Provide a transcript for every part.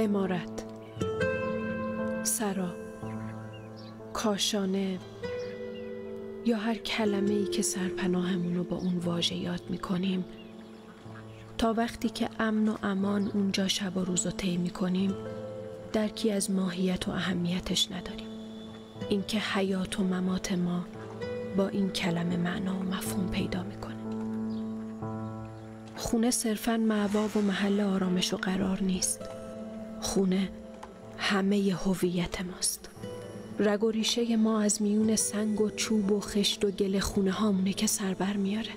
امارت سرا کاشانه یا هر کلمه ای که سرپناهمون رو با اون واژه یاد می‌کنیم. تا وقتی که امن و امان اونجا شب و روز رو طی می‌کنیم درکی از ماهیت و اهمیتش نداریم. اینکه حیات و ممات ما با این کلمه معنا و مفهوم پیدا می‌کنه. خونه صرفا معوا و محل آرامش و قرار نیست. خونه همه هویت ماست. رگ و ریشه ما از میون سنگ و چوب و خشت و گل خونه هامونه که سر بر میاره.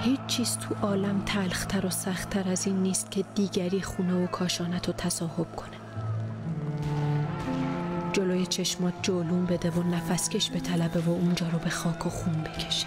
هیچ چیز تو عالم تلختر و سختتر از این نیست که دیگری خونه و کاشانت رو تصاحب کنه. چشمات جلوم بده و نفس کش به طلبه و اونجا رو به خاک و خون بکشه.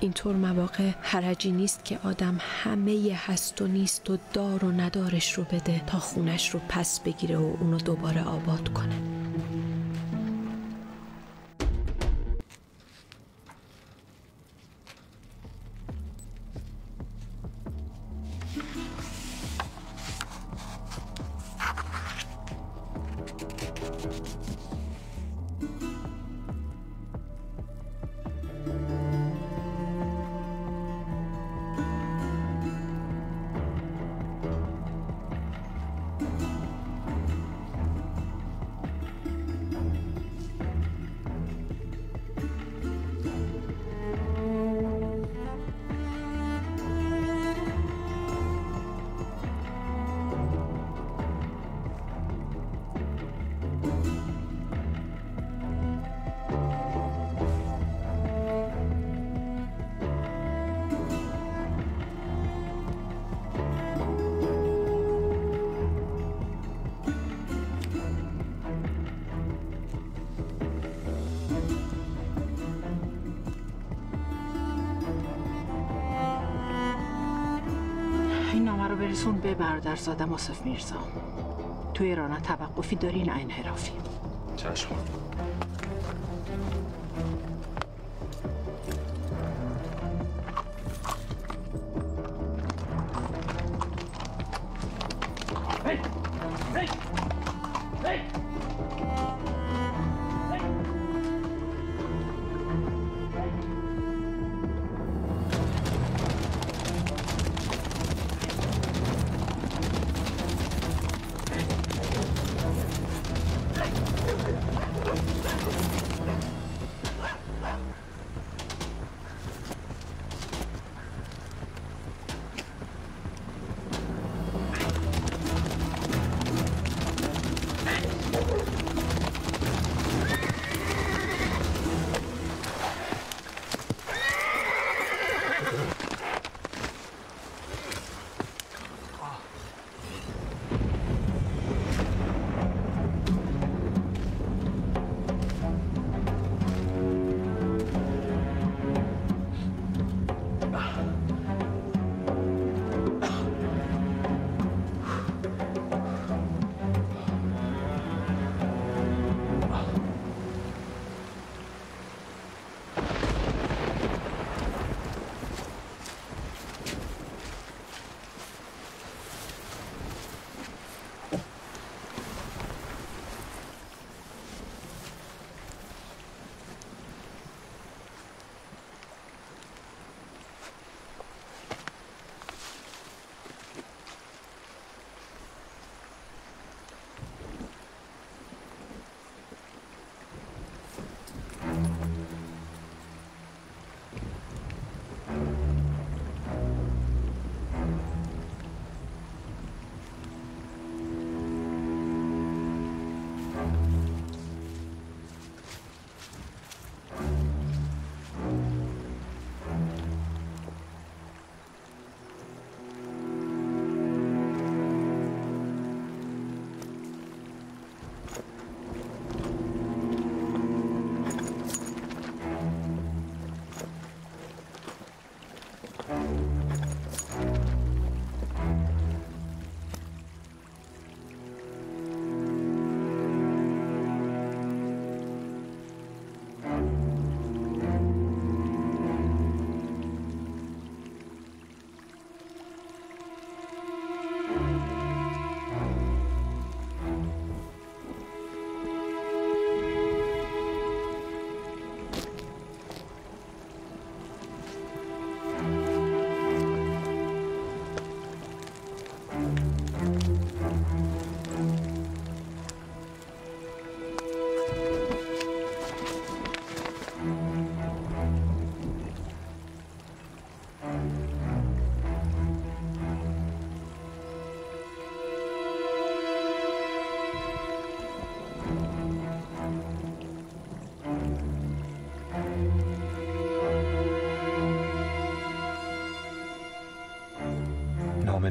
اینطور مواقع حرجی نیست که آدم همه هست و نیست و دار و ندارش رو بده تا خونش رو پس بگیره و اونو دوباره آباد کنه. برسون به برادرزاده آصف میرزا. تو ایران توقفی داری نه انحرافی. چشم.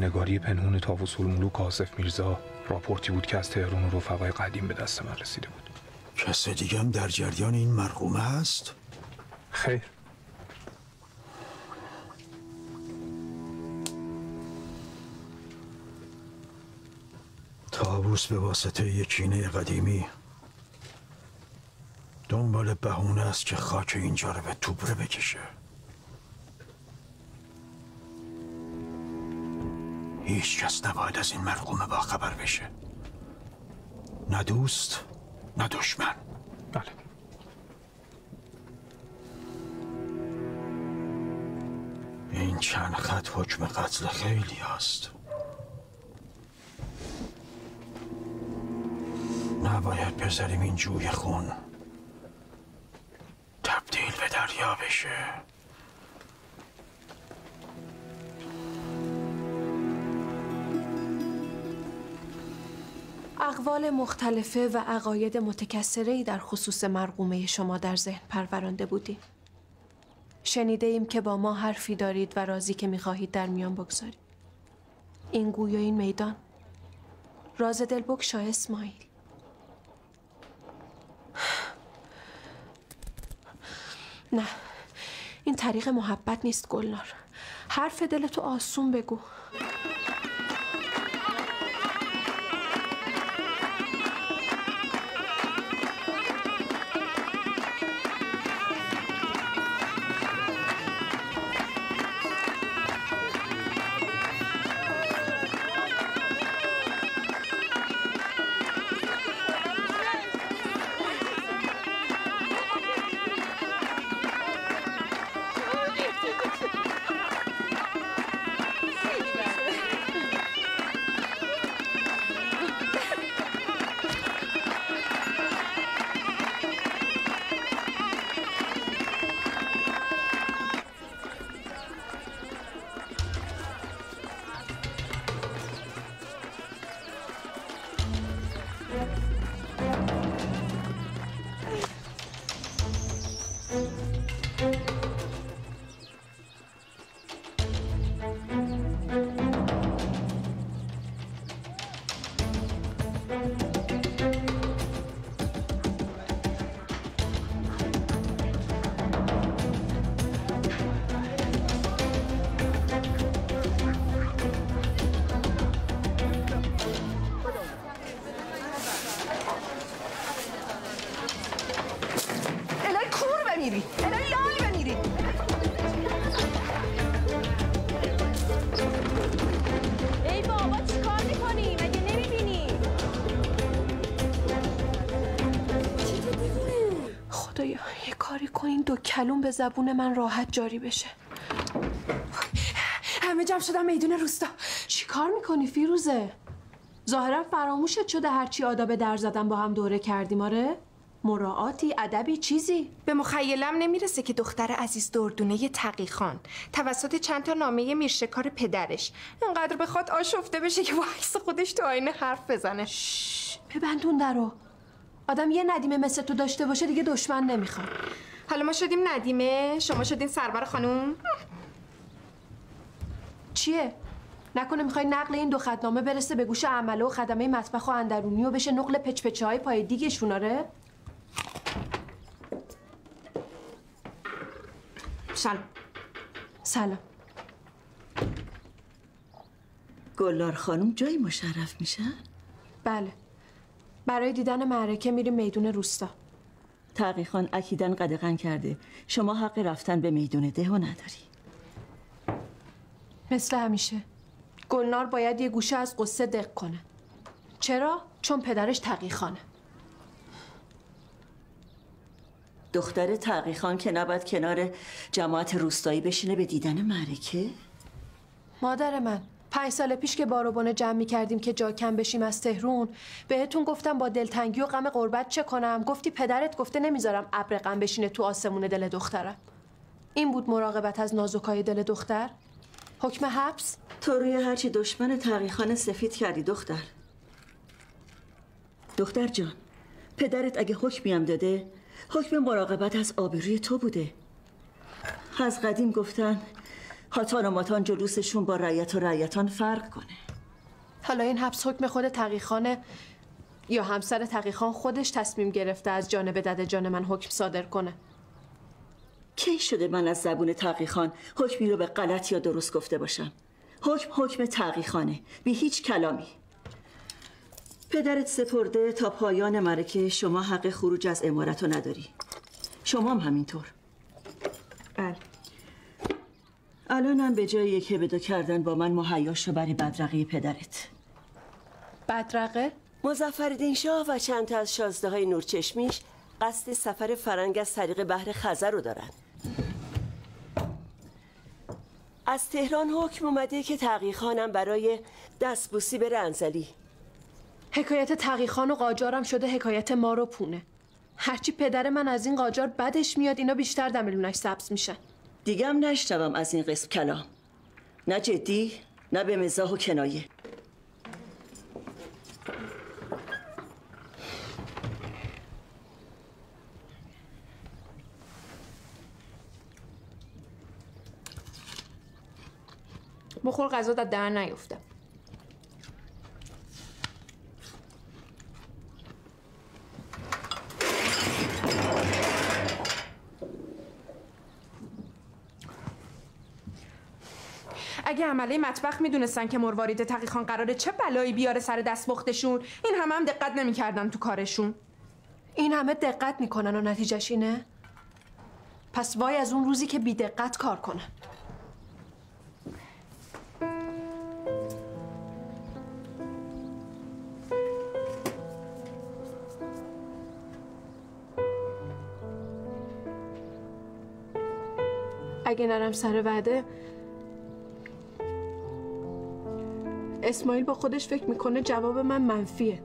یادگاری پنهون تاووس الملوک آصف میرزا راپورتی بود که از تهران و رفقای قدیم به دست من رسیده بود. کس دیگه هم در جریان این مرقومه هست؟ خیر. تابوس به واسطه یکینه قدیمی دنبال بهونه است که خاک اینجا رو به توبره بکشه. هیچ کس نباید از این مرقومه با خبر بشه. نه دوست نه دشمن. بله. این چند خط حکم قتل خیلی هست نباید بذاریم این جوی خون تبدیل به دریا بشه. اقوال مختلفه و عقاید متکثره در خصوص مرقومه شما در ذهن پرورانده بودیم. شنیده ایم که با ما حرفی دارید و رازی که می‌خواهید در میان بگذارید. این گوی این میدان. راز دل بکشا اسماعیل. نه این طریق محبت نیست گلنار حرف دلتو آسون بگو کلون به زبون من راحت جاری بشه. همه جمع شدن میدون روستا. چی کار می‌کنی فیروزه؟ ظاهرا فراموشت شده هرچی آداب در زدن با هم دوره کردیم آره؟ مراعاتی ادبی چیزی. به مخیلم نمی‌رسه که دختر عزیز دردونه تقی خان. توسط چند تا نامه میرشکار پدرش. انقدر بخواد آشفته بشه که با عکس خودش تو آینه حرف بزنه. ببندون درو. آدم یه ندیمه مثل تو داشته باشه دیگه دشمن نمی‌خواد. حالا ما شدیم ندیمه؟ شما شدین سربر خانوم؟ چیه؟ نکنه می‌خوای نقل این دو خدنامه برسه به گوش عمله و خدمه مطبخ و اندرونی و بشه نقل پچپچه های پای دیگشون آره؟ سلام. سلام. گلار خانم جایی مشرف میشن؟ بله. برای دیدن معرکه میریم میدون روستا. تقی خان اکیدن قدغن کرده. شما حق رفتن به میدون دهو نداری. مثل همیشه. گلنار باید یه گوشه از قصه دق کنه. چرا؟ چون پدرش تقی خانه دختر تقی خان که نباید کنار جماعت روستایی بشینه به دیدن معرکه؟ مادر من پنج سال پیش که باروبانه جمع می کردیم که جا کم بشیم از تهرون بهتون گفتم با دلتنگی و غم غربت چه کنم؟ گفتی پدرت گفته نمی‌ذارم ابر غم بشینه تو آسمون دل دخترم. این بود مراقبت از نازکای دل دختر؟ حکم حبس؟ تو روی هرچی دشمن تقی خان سفید کردی دختر. دختر جان پدرت اگه حکمی هم داده حکم مراقبت از آبروی تو بوده. از قدیم گفتن هاتان و ماتان جلوسشون با رعیت و رعیتان فرق کنه. حالا این حبس حکم خود تقیخانه یا همسر تقیخان خودش تصمیم گرفته از جانب دد جان من حکم صادر کنه. کی شده من از زبون تقیخان حکمی رو به غلط یا درست گفته باشم؟ حکم حکم تقیخانه بی هیچ کلامی. پدرت سپرده تا پایان مرکه شما حق خروج از امارت رو نداری. شما هم همینطور. بله. الانم به جای یک بدو کردن با من مهیاش رو برای بدرقه پدرت. بدرقه؟ مزفردین شاه و چند تا از شازده های نورچشمیش قصد سفر فرنگ از طریق بحر خزر رو دارن. از تهران حکم اومده که تقیخانم برای دستبوسی بره انزلی حکایت تقیخان و قاجارم شده حکایت ما رو پونه. هرچی پدر من از این قاجار بدش میاد اینا بیشتر دملونش سبز میشن. دیگه هم نشنوم از این قسم کلام. نه جدی نه به مزاح و کنایه. بخور غذا در نیفته. اگه عمله مطبخ می‌دونستن که مروارید تقیخان قراره چه بلایی بیاره سر دستبختشون این همه هم دقت نمی‌کردن تو کارشون. این همه دقت می‌کنن و نتیجهش اینه؟ پس وای از اون روزی که بی دقت کار کنن اگه نرم سر وعده اسماعیل با خودش فکر می‌کنه جواب من منفیه.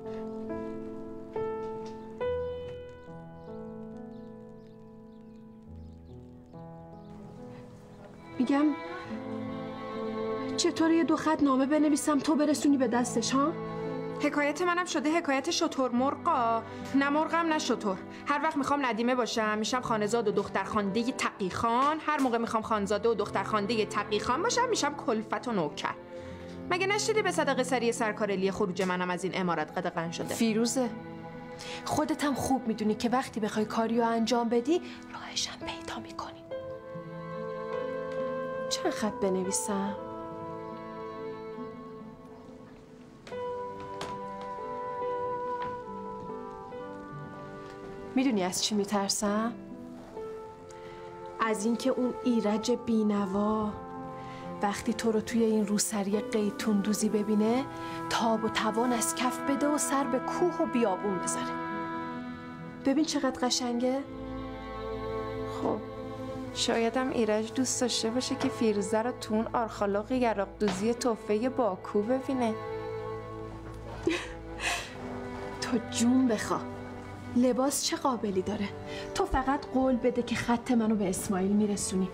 میگم چطور یه دو خط نامه بنویسم تو برسونی به دستش ها؟ حکایت منم شده حکایت شطور مرغا. نه مرغم نه شطور. هر وقت می‌خوام ندیمه باشم میشم خانزاد و دختر خانده تقی خان هر موقع می‌خوام خانزاده و دختر خانده تقی خان باشم میشم کلفت و نوکر. مگه نشدی به صدقه سری سرکارلی خروج منم از این امارت قدقن شده فیروزه خودت هم خوب می‌دونی که وقتی بخوای کاری رو انجام بدی راهشم پیدا می‌کنی چند خط بنویسم؟ می‌دونی از چی میترسم؟ از اینکه اون ایرج بینوا وقتی تو رو توی این روسری قیتون دوزی ببینه تاب و توان از کف بده و سر به کوه و بیابون بذاره. ببین چقدر قشنگه؟ خب شایدم ایرج دوست داشته باشه که فیروزه رو تو اون آرخالوق یراق دوزی توفه باکو ببینه. تو جون بخوا. لباس چه قابلی داره؟ تو فقط قول بده که خط منو به اسماعیل میرسونی.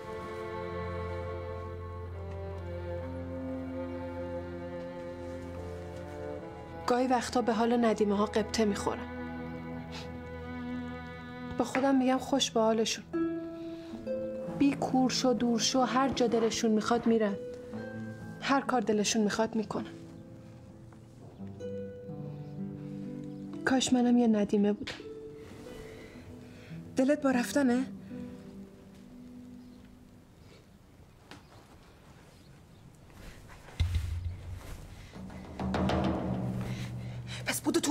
گاهی وقتا به حال ندیمه ها قبطه می‌خورم. به خودم میگم خوش به حالشون. بی کور شو دور شو هر جا دلشون می‌خواد میرن. هر کار دلشون می‌خواد می‌کنن. کاش منم یه ندیمه بودم. دلت با رفتنه؟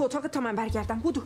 اتاق تا من برگردم. بودو.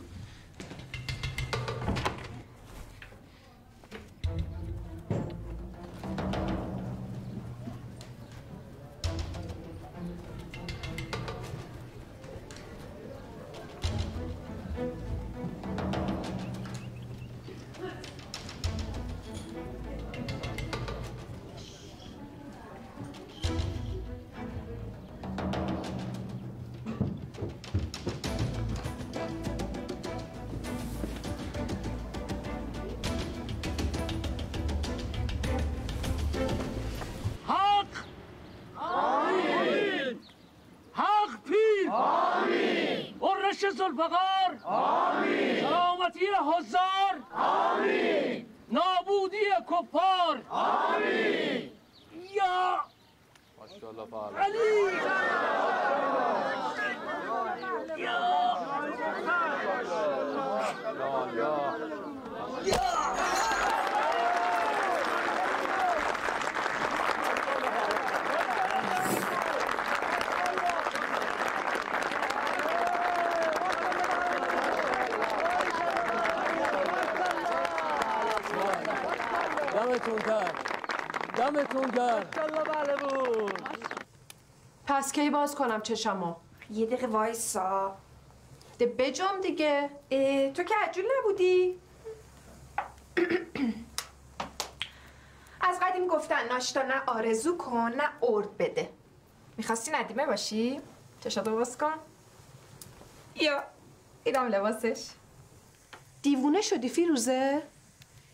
دمتون کرد دمتون کرد بله بود. پس کی باز کنم چشمو؟ یه دقیقه وایسا. ده بجام دیگه. اه، تو که عجول نبودی؟ از قدیم گفتن ناشتا نه آرزو کن نه ارد بده. می‌خواستی ندیمه باشی؟ چشاتو باز کن. یا اینم لباسش. دیوونه شدی فیروزه؟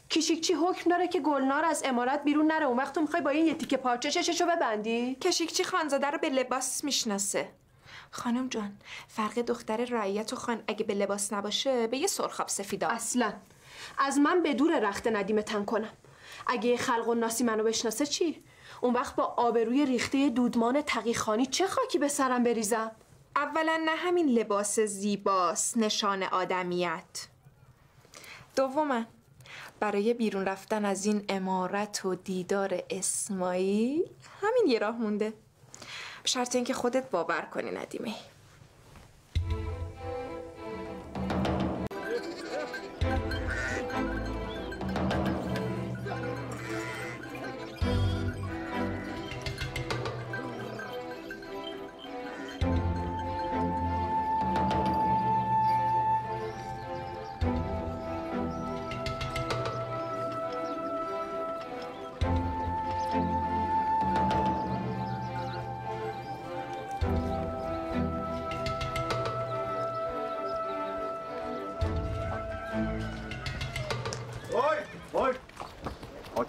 کشیکچی حکم داره که گلنار از امارت بیرون نره اون وقت تو می‌خوای با این یه تیکه پارچه چششو ببندی؟ کشیکچی خانزاده رو به لباس می‌شناسه خانم جان فرق دختر رعیت و خان اگه به لباس نباشه به یه سرخاب سفیدا اصلا از من به دور رخت ندیمه تن کنم اگه خلق و ناسی منو بشناسه چی؟ اون وقت با آبروی ریخته دودمان تقیخانی چه خاکی به سرم بریزم؟ اولا نه همین لباس زیباست نشان آدمیت دوما برای بیرون رفتن از این امارت و دیدار اسماعیل؟ همین یه راه مونده. شرط اینکه خودت باور کنی ندیمه.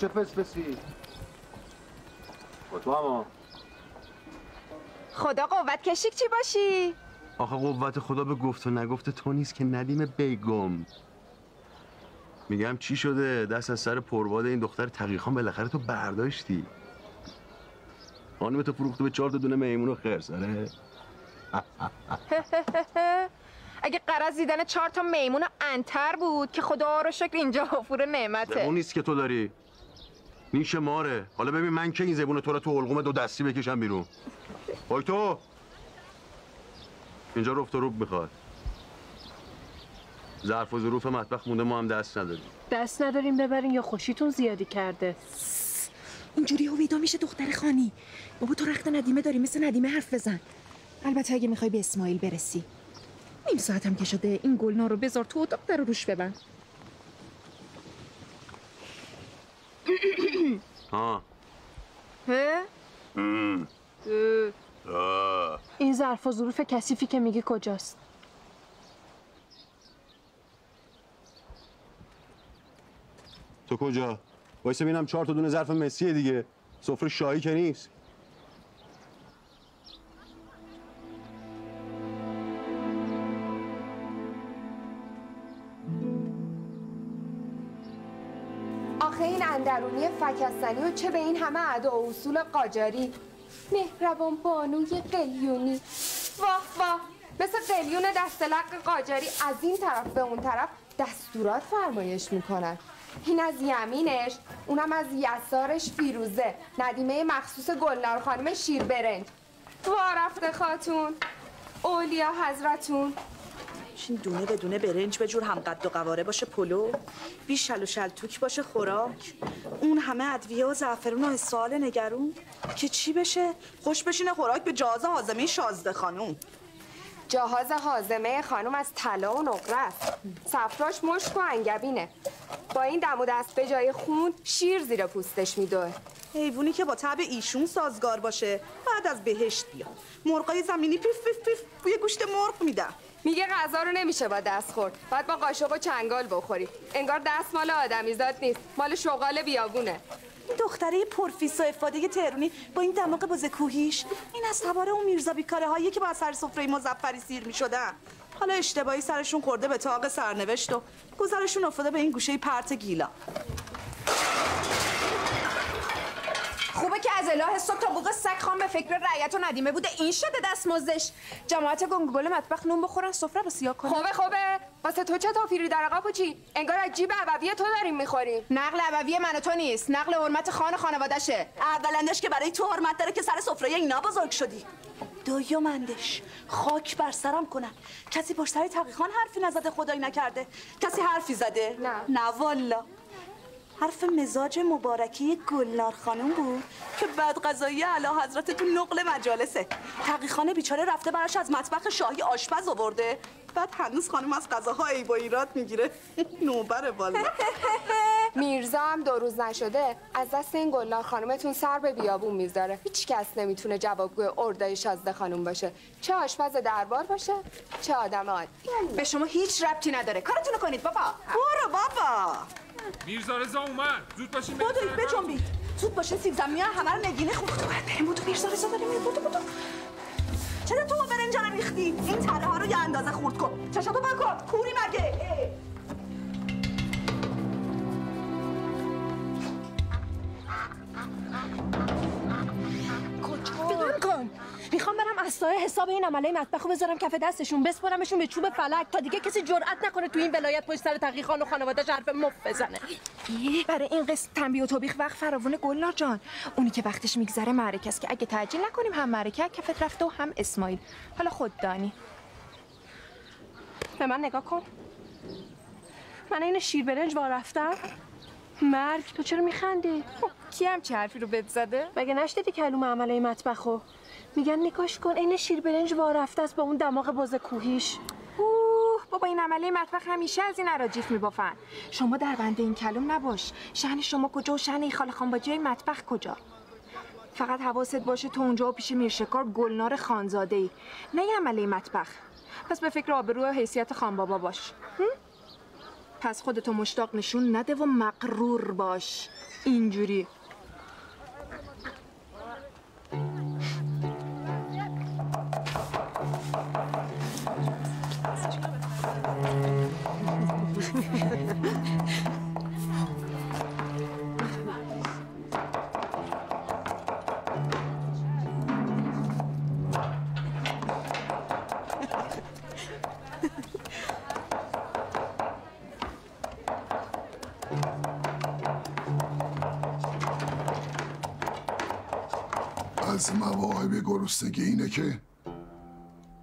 آچه فسفسی با تو اما خدا قوت کشیک چی باشی؟ آخه قوت خدا به گفت و نگفت تو نیست که ندیم بیگم. میگم چی شده؟ دست از سر پرباد این دختر تقیخان بالاخره تو برداشتی. خانم تو فروخته به چهار تا دونه میمون و خرس آره؟ اگه قرض دیدن چهار تا میمون انتر بود که خدا رو شکر اینجا حفور اون نعمته نیست که تو داری. نیش ماره. حالا ببین من که این زبون تو رو تو حلقوم دو دستی بکشم بیرون. وای تو. اینجا رفت و روب می‌خواد. ظرف و ظروف مطبخ مونده ما هم دست نداریم. دست نداریم ببرین یا خوشیتون زیادی کرده. اینجوری هویدا میشه دختر خانی. بابا تو رخت ندیمه داری مثل ندیمه حرف بزن. البته اگه می‌خوای به اسماعیل برسی. نیم ساعت هم که شده این گلنا رو بذار تو اتاق در روش ببند. ها. این ظرف و ظروف کثیفی که میگی کجاست؟ تو کجا؟ وایسا ببینم چهار تا دونه ظرف مسیه دیگه. سفره شاهی که نیست. آخه این اندرونی فکستنی و چه به این همه ادا و اصول قاجاری؟ مهربان بانوی قلیونی واه واه. مثل قلیون دستلق قاجاری از این طرف به اون طرف دستورات فرمایش می‌کنن این از یمینش اونم از یسارش فیروزه ندیمه مخصوص گلنار خانم شیر برنج وا رفته خاتون. اولیا حضرتون. این دونه به دونه برنج به جور هم قد و قواره باشه پلو. بی شل و شلتوک باشه خوراک. اون همه ادویه و زعفرون و اسوال نگرون. که چی بشه؟ خوش بشینه خوراک به جاز حازمه شازده خانوم. جهاز حازمه خانم از طلا و نقره است. صفراش مشک و انگبینه. با این دم و دست به جای خون شیر زیر پوستش میدوه. حیوانی که با طبع ایشون سازگار باشه بعد از بهشت بیاد. مرغای زمینی پیف پیف پیف بوی گوشت مرغ میدم میگه غذا رو نمیشه با دست خورد. باید با قاشق و چنگال بخوری. انگار دست مال آدمیزاد نیست. مال شغال بیابونه. این دختره پرفیس و افاده تهرونی با این دماغ بزه کوهیش. این از تبار اون میرزا بیکاره هایی که با سر سفره مزفری سیر می‌شدن. حالا اشتباهی سرشون خورده به تاق سرنوشت و گذرشون افتاده به این گوشه پرت گیلا. خوبه که از اله صبح تا بوق سگ خام به فکر رعیت و ندیمه بوده. این شده دستمزدش جماعت گنگگل مطبخ نون بخورن سفره رو سیاه کنن. خوبه خوبه. واسه تو چه توفیری در عقب چی انگار از جیب عبوی تو داریم می‌خوریم. نقل عبوی من و تو نیست. نقل حرمت خان خانوادشه اولندش که برای تو حرمت داره که سر سفره اینا بزرگ شدی. دویومندش خاک بر سرم کنن. کسی پشت سر تقیخان حرفی نزده خدایی نکرده. کسی حرفی زده؟ نه. نه والا. حرف مزاج مبارکی گلنار خانم بود. که بعد قضایی اعلی حضرت تو نقل مجالسه. تقیخانه بیچاره رفته براش از مطبخ شاهی آشپز آورده. بعد هنوز خانم از غذاها عیب و ایراد می‌گیره. نوبره والا. میرزا هم دو روز نشده از دست این گلنار خانومتون سر به بیابون می‌ذاره هیچ کس نمی‌تونه جوابگوی اردای شازده خانوم باشه. چه آشپز دربار باشه چه آدم عادی. به شما هیچ ربطی نداره. کارتونو کنید بابا. برو بابا. میرزا رضا اومد. زود باشین بودوید بجنبید زود باشه سیب زمینی همه رو نگینه خورد. بریم. بودو میرزا رضا داره میره بودو بودو. چرا تو برنج رو ریختی این تره ها رو یه اندازه خورد کن. چشاتو بکن کوری مگه. بلم کن می‌خوام اسای حساب این عمله مطبخ رو بذارم کف دستشون بسپرمشون به چوب فلک تا دیگه کسی جرئت نکنه تو این ولایت پشت سر تقی خان و خانواده‌اش حرف مف بزنه. برای این قسط تنبیه و توبیخ وقت فراوون گلنار جان. اونی که وقتش میگذره معرکه است که اگه تعجیل نکنیم هم معرکه کفت رفته و هم اسماعیل. حالا خود دانی. به من نگاه کن. من این شیر برنج وا رفتم. مرگ تو چرا میخندی؟ کی هم چه حرفی رو بهت زده؟ مگه نشدیدی کلوم عمله مطبخو میگن نگاش کن این شیر برنج وا رفته است با اون دماغ باز کوهیش. اوه بابا این عمله مطبخ همیشه از این عراجیف میبافن. شما در بنده این کلوم نباش. شهن شما کجا و شهن این خاله خانباجی مطبخ کجا؟ فقط حواست باشه تو اونجا و پیش میرشکار گلنار خانزاده ای نه یه عمله مطبخ. پس به فکر آبرو و حیثیت خانبابا باش؟ پس خودتو مشتاق نشون نده و مقرور باش. اینجوری. گرسنگی اینه که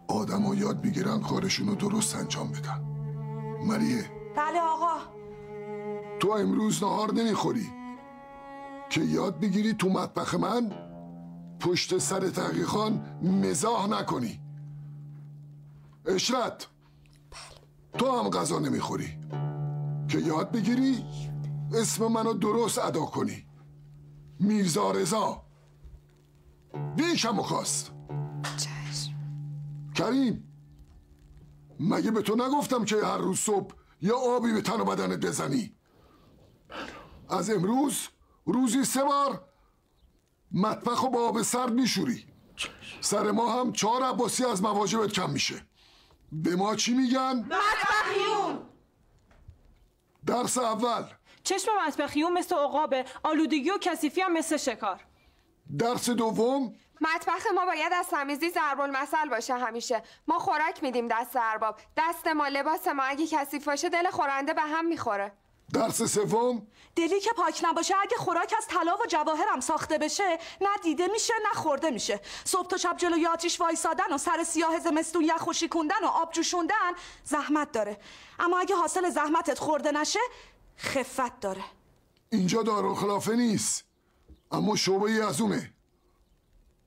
آدم یاد بگیرن کارشون رو درست انجام بدن. مریه بله آقا. تو امروز نهار نمی‌خوری؟ که یاد بگیری تو مطبخ من پشت سر تحقیقان مزاح نکنی. اشرت. تو هم غذا نمی‌خوری. که یاد بگیری اسم منو درست ادا کنی. میرزا رضا. بیشم خواست. کریم مگه به تو نگفتم که هر روز صبح یا آبی به تن و بدنت بزنی؟ از امروز روزی سه بار مطبخ و با آب سرد میشوری. سر ما هم چهار عباسی از مواجبت کم میشه. به ما چی میگن؟ مطبخیون! درس اول. چشم مطبخیون مثل عقابه آلودگی و کثیفی هم مثل شکار. درس دوم؟ مطبخ ما باید از تمیزی ضرب المثل باشه همیشه. ما خوراک میدیم دست ارباب. دست ما لباس ما اگه کثیف باشه دل خورنده به هم می‌خوره. درس سوم؟ دلی که پاک نباشه اگه خوراک از طلا و جواهرم ساخته بشه نه دیده میشه نه خورده میشه. صبح تا شب جلوی آتیش وایسادن و سر سیاه زمستون یخ و شیکوندن و آب جوشوندن زحمت داره. اما اگه حاصل زحمتت خورده نشه خفت داره. اینجا دارالخلافه نیست. اما شعبه ازومه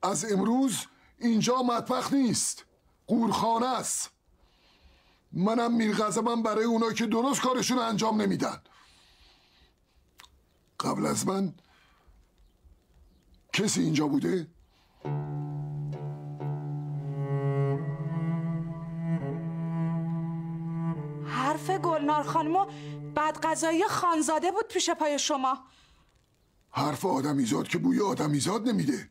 از امروز اینجا مطبخ نیست. قورخانه است. منم میرغضبم برای اونا که درست کارشون انجام نمیدن. قبل از من کسی اینجا بوده؟ حرف گلنار خانمو بعد غذایی خانزاده بود پیش پای شما. حرف آدمیزاد که بوی آدمیزاد نمیده.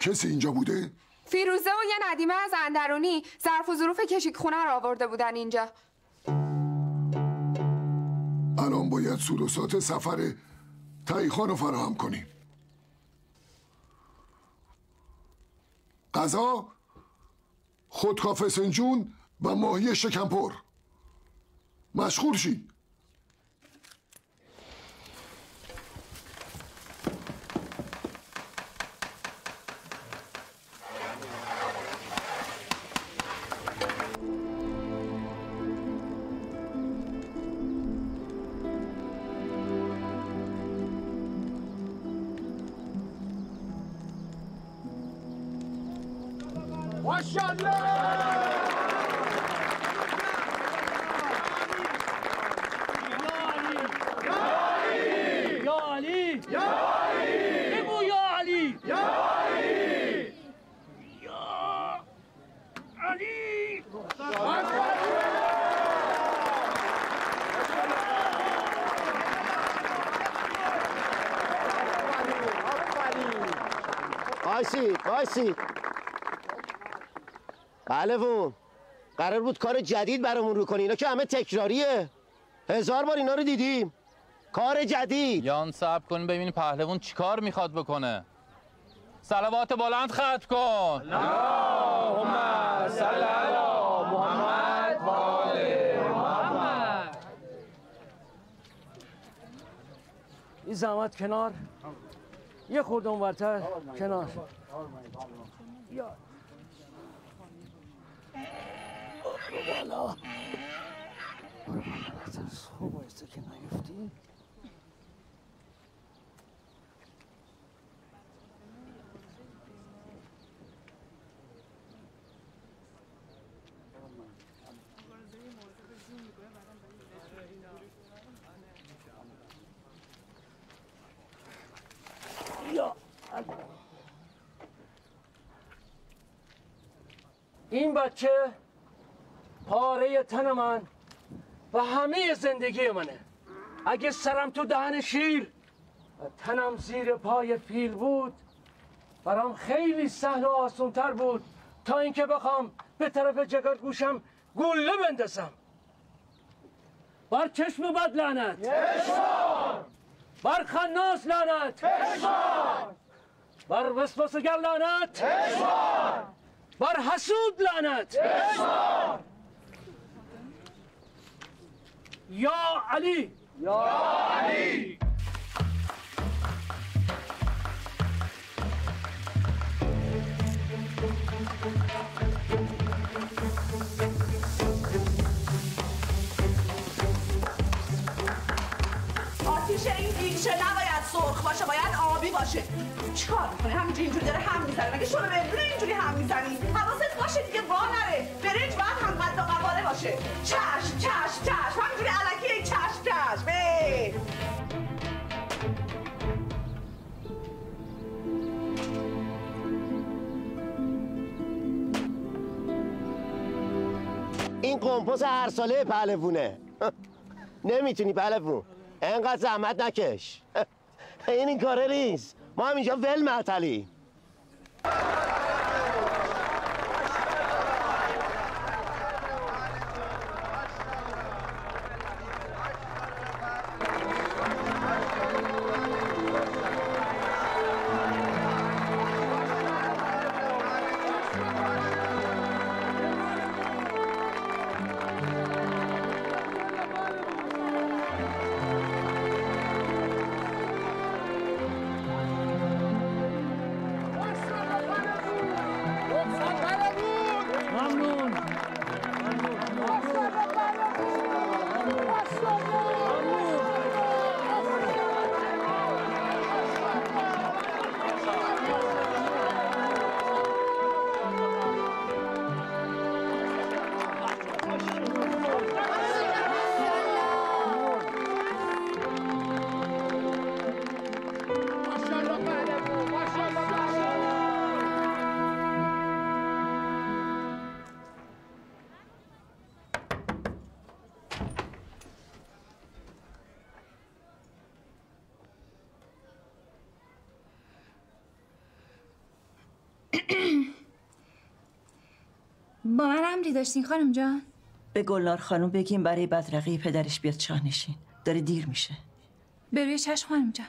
کسی اینجا بوده؟ فیروزه و یه ندیمه از اندرونی ظرف و ظروف کشیک خونه رو آورده بودن اینجا. الان باید سوروسات سفر تایخان رو فراهم کنیم. غذا خودکافه سنجون و ماهی شکمپر. مشغول شید یا علی یا علی بگو یا علی یا علی یا علی وایسی وایسی بله قرار بود کار جدید برامون رو کنی. اینا که همه تکراریه. هزار بار اینا رو دیدیم. کار جدید. یان صبر کن ببینی پهلوان چیکار می‌خواد بکنه. صلوات بلند ختم کن. اللهم صل علی محمد و آل محمد. این زحمت کنار. یه خورده اونورتر کنار. یا برو بالا. برو بالا. خوب بایسته که نیفتی. این بچه پاره تن من و همه زندگی منه. اگه سرم تو دهن شیر و تنم زیر پای فیل بود برام خیلی سهل و آسونتر بود تا اینکه بخوام به طرف جگر گوشم گله بندازم. بر چشم بد لعنت. بر خناس لعنت. بر وسوسگر لعنت. بر حسود لعنت. یا علی. یا علی. آتیش این دیگشه نباید سرخ باشه باید آبی باشه. چیکار می‌کنه؟ همینجوری اینجوری داره هم می‌زنه؟ مگه شما ببینی اینجوری هم می‌زنی؟ حواست باشه دیگه وا نره. برنج باید هم قد و قواره باشه. چشم چشم چشم. همینجوری علکی چشم چشم. ای. این قمپوز هر ساله پهلوونه. نمی‌تونی پهلوون. انقدر زحمت نکش. این کاره نیست. ما هم اینجا ول معطلی با من امری داشتین خانم جان؟ به گلنار خانم بگیم برای بدرقی پدرش بیاد شاهنشین داره دیر میشه. به روی چشم خانم جان.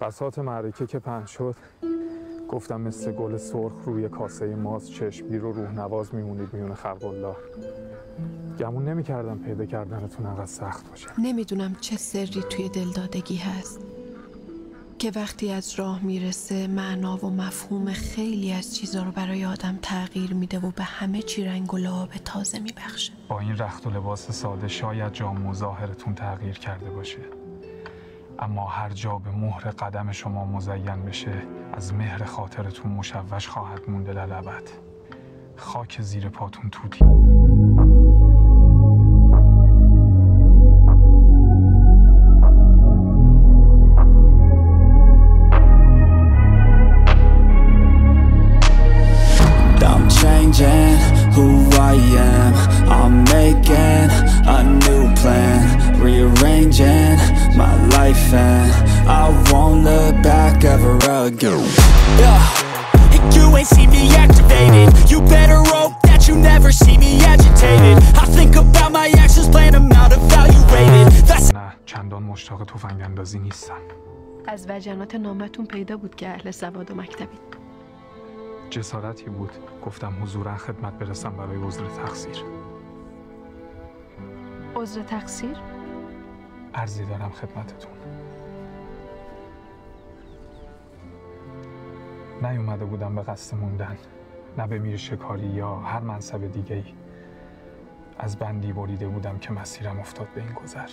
بساط معرکه که پهن شد گفتم مثل گل سرخ روی کاسه ماست چشمگیر و روح نواز میمونید میون خلق الله. گمون نمی‌کردم پیدا کردنتون انقدر سخت باشه. نمی‌دونم چه سری توی دلدادگی هست. که وقتی از راه می‌رسه معنا و مفهوم خیلی از چیزا رو برای آدم تغییر میده و به همه چی رنگ و لعاب تازه میبخشه. با این رخت و لباس ساده شاید جام و تغییر کرده باشه. اما هر جا به مهر قدم شما مزین بشه از مهر خاطرتون مشوش خواهد مونده للبد خاک زیر پاتون توتی. am I'm making a new plan Rearranging my life and I won't look back ever again Yeah, and you ain't see me activated You better hope that you never see me agitated I think about my actions, plan them out, evaluated That's نه چندان مشتاق تفنگ اندازی نیستم از وجنات نامتون پیدا بود که اهل سواد و مکتبی جسارتی بود. گفتم حضورا خدمت برسم برای عذر تقصیر. عذر تقصیر؟ عرضی دارم خدمتتون. نیومده بودم به قصد موندن. نه به میر شکاری یا هر منصب دیگه ای از بندی بریده بودم که مسیرم افتاد به این گذر.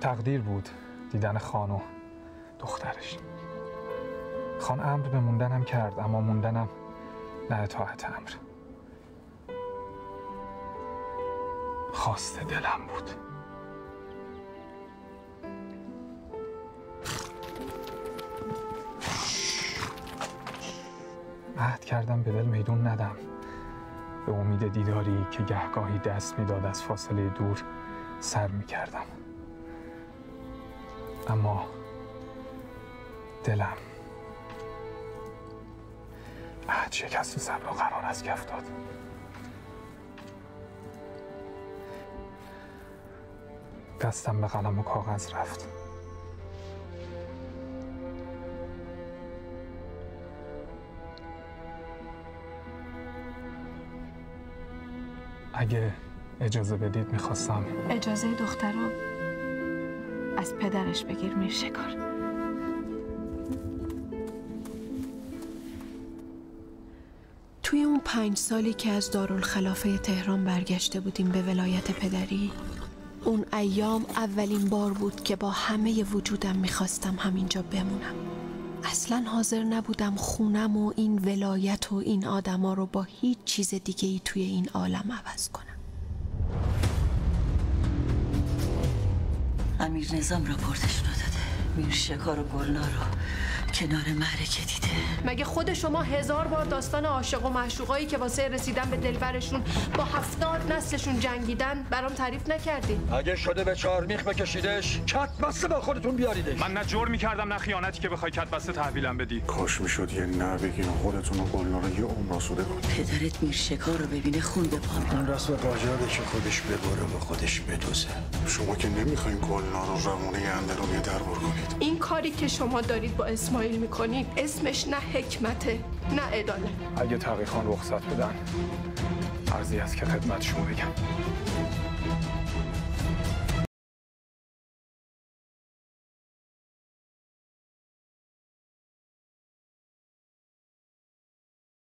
تقدیر بود دیدن خان و دخترش. خان امر به موندنم کرد اما موندنم نه اطاعت امر. خواست دلم بود. عهد کردم به دل میدون ندم. به امید دیداری که گهگاهی دست می‌داد از فاصله دور سر می‌کردم. اما دلم عهد شکست صبر و قرار از کف داد. دستم به قلم و کاغذ رفت. اگه اجازه بدید می‌خواستم اجازه دختر رو از پدرش بگیر میر شکار پنج سالی که از دارالخلافه تهران برگشته بودیم به ولایت پدری اون ایام اولین بار بود که با همه وجودم می‌خواستم همینجا بمونم. اصلا حاضر نبودم خونم و این ولایت و این آدما رو با هیچ چیز دیگه ای توی این عالم عوض کنم. امیر نظام راپورتشون رو داده. میر شکار و گلنار رو کنار معرکه دیده. مگه خود شما هزار بار داستان عاشق و معشوقایی که واسه رسیدن به دلبرشون با هفتاد نسلشون جنگیدن برام تعریف نکردین اگه شده به چهار میخ بکشیدش کت بسته با خودتون بیاریدش. من نه جرمی کردم نه خیانتی که بخوای کت بسته تحویلم بدی. کاش می‌شد یه نه بگین خودتون و گلنار رو یه عمر آسوده کنید پدرت میر شکار رو ببینه خون به پا اون رسم که خودش ببره و خودش بدوزه. شما که نمی‌خواین گلنار رو روونه اندرون یه دربار کنید. این کاری که شما دارید با اسماعیل می‌کنید اسمش نه حکمته نه عدالت. اگه تقی خان رخصت بدن عرضی است که خدمت شما بگم.